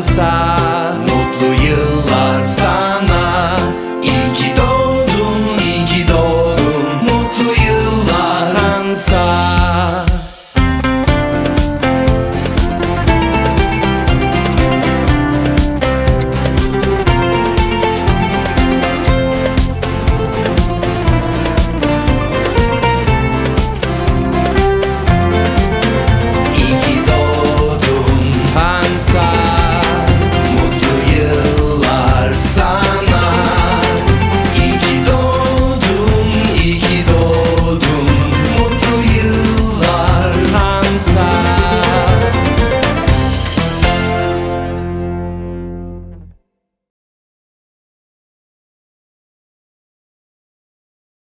yaşansa Mutlu yıllar sana. İyi ki doğdun, iyi ki doğdun. Mutlu yıllar ansa.